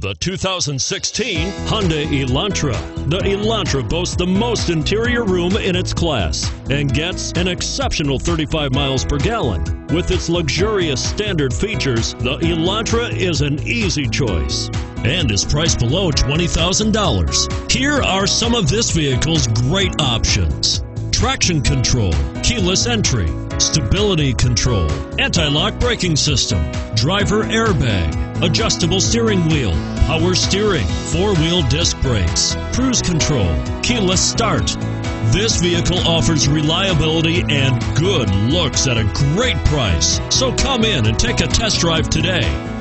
The 2016 Hyundai Elantra. The Elantra boasts the most interior room in its class and gets an exceptional 35 miles per gallon. With its luxurious standard features, the Elantra is an easy choice and is priced below $20,000. Here are some of this vehicle's great options traction control, keyless entry, stability control, anti lock braking system, driver airbag, adjustable steering wheel, power steering, four wheel disc brakes, cruise control, keyless start. This vehicle offers reliability and good looks at a great price. So come in and take a test drive today.